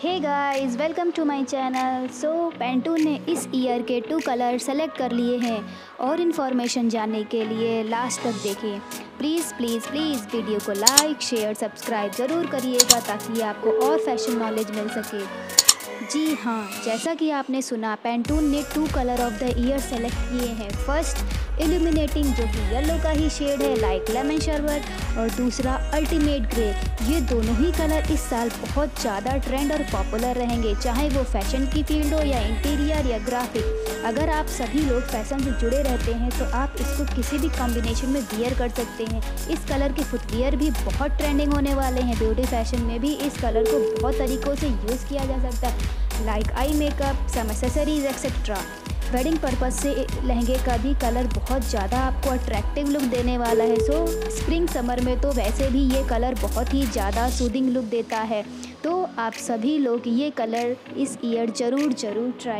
Hey guys welcome to my channel so Pantone ने इस year के टू कलर सेलेक्ट कर लिए हैं और इन्फॉर्मेशन जानने के लिए लास्ट तक देखें। प्लीज़ प्लीज़ प्लीज़ वीडियो को लाइक शेयर सब्सक्राइब ज़रूर करिएगा ताकि आपको और फ़ैशन नॉलेज मिल सके। जी हाँ जैसा कि आपने सुना पेंटून ने two colour of the year select किए हैं। फ़र्स्ट इल्यूमिनेटिंग जो कि येलो का ही शेड है लाइक लेमन शरबत और दूसरा अल्टीमेट ग्रे ये दोनों ही कलर इस साल बहुत ज़्यादा ट्रेंड और पॉपुलर रहेंगे, चाहे वो फ़ैशन की फ़ील्ड हो या इंटीरियर या ग्राफिक अगर आप सभी लोग फ़ैशन से जुड़े रहते हैं तो आप इसको किसी भी कॉम्बिनेशन में वियर कर सकते हैं। इस कलर के फुटवियर भी बहुत ट्रेंडिंग होने वाले हैं। ब्यूटी फ़ैशन में भी इस कलर को बहुत तरीक़ों से यूज़ किया जा सकता है। Like eye makeup some accessories etcetera wedding purpose से लहंगे का भी कलर बहुत ज़्यादा आपको अट्रैक्टिव लुक देने वाला है। सो स्प्रिंग समर में तो वैसे भी ये कलर बहुत ही ज़्यादा सूदिंग लुक देता है। तो आप सभी लोग ये कलर इस ईयर ज़रूर ज़रूर ट्राई